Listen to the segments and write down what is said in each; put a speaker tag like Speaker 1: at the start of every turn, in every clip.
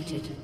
Speaker 1: executed.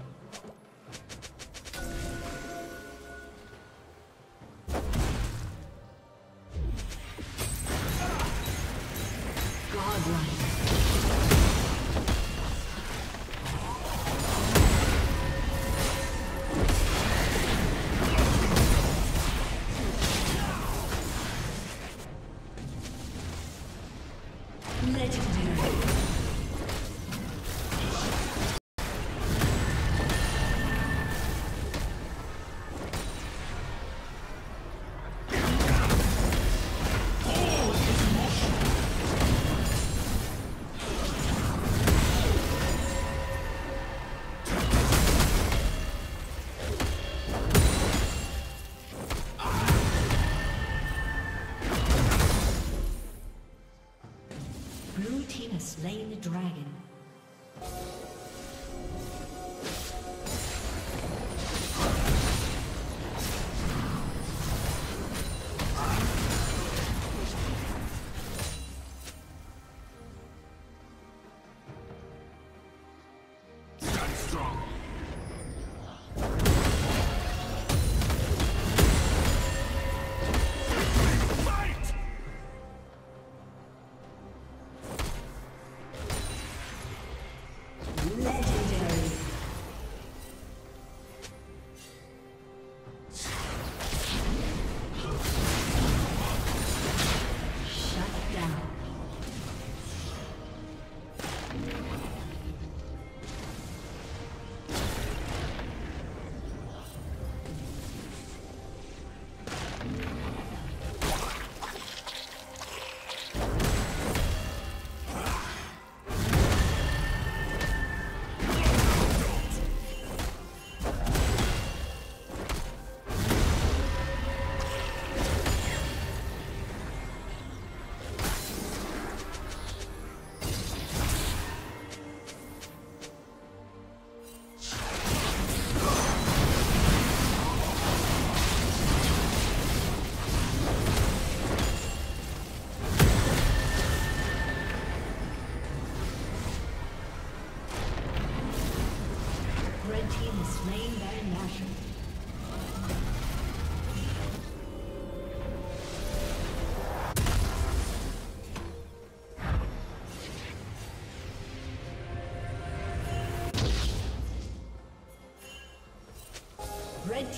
Speaker 1: dragon.